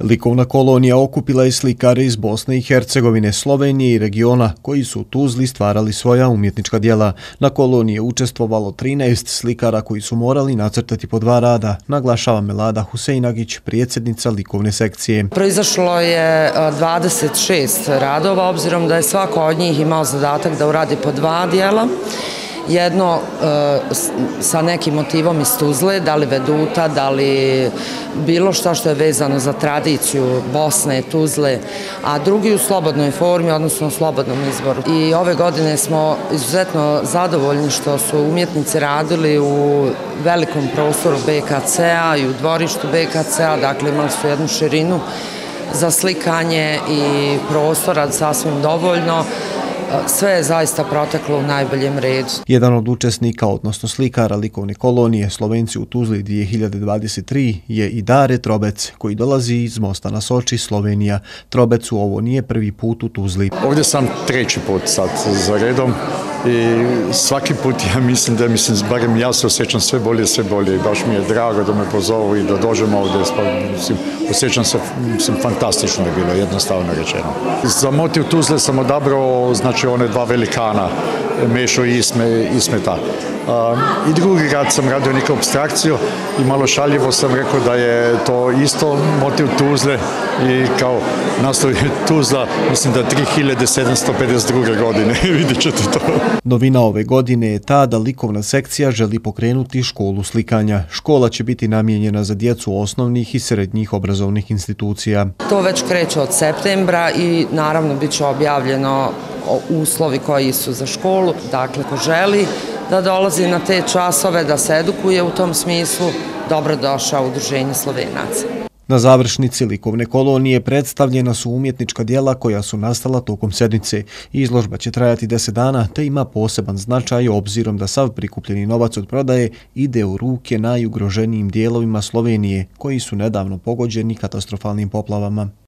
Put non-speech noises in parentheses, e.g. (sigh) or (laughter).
Likovna kolonija okupila je slikare iz Bosne i Hercegovine, Slovenije i regiona koji su u Tuzli stvarali svoja umjetnička dijela. Na koloniji je učestvovalo 13 slikara koji su morali nacrtati po dva rada, naglašava Melada Huseinagić, prijedsjednica likovne sekcije. Proizašlo je e, 26 radova, obzirom da je svako od njih imao zadatak da uradi po dva dijela jedno e, sa nekim motivom iz Tuzle, da li veduta, da li bilo što što je vezano za tradiciju Bosne, Tuzle, a drugi u slobodnoj formi, odnosno u slobodnom izboru. I ove godine smo izuzetno zadovoljni što su umjetnici radili u velikom prostoru BKC-a i u dvorištu BKC-a, dakle imali su jednu širinu za slikanje i prostora sasvim dovoljno sve je zaista proteklo u najboljem redu. Jedan od učesnika, odnosno slikara likovne kolonije Slovenci u Tuzli 2023 je i Dare Trobec, koji dolazi iz Mosta na Soči, Slovenija. Trobecu ovo nije prvi put u Tuzli. Ovdje sam treći put sad za redom i svaki put ja mislim da mislim, barem ja se osjećam sve bolje, sve bolje i baš mi je drago da me pozovu i da dođem ovdje, mislim, osjećam se, mislim, fantastično je bilo, jednostavno rečeno. Za motiv Tuzle sam odabrao, znači, one dva velikana, Mešo i Isme, Ismeta. I drugi rad sam radio neku abstrakciju i malo šaljivo sam rekao da je to isto motiv Tuzle i kao nastavi Tuzla, mislim da 3752. godine, (laughs) vidit ćete to. Novina ove godine je ta da likovna sekcija želi pokrenuti školu slikanja. Škola će biti namijenjena za djecu osnovnih i srednjih obrazovnih institucija. To već kreće od septembra i naravno bit će objavljeno uslovi koji su za školu. Dakle, ko želi da dolazi na te časove, da se edukuje u tom smislu, dobro došao u Udruženje Slovenaca. Na završnici likovne kolonije predstavljena su umjetnička dijela koja su nastala tokom sedmice. Izložba će trajati 10 dana te ima poseban značaj obzirom da sav prikupljeni novac od prodaje ide u ruke najugroženijim dijelovima Slovenije koji su nedavno pogođeni katastrofalnim poplavama.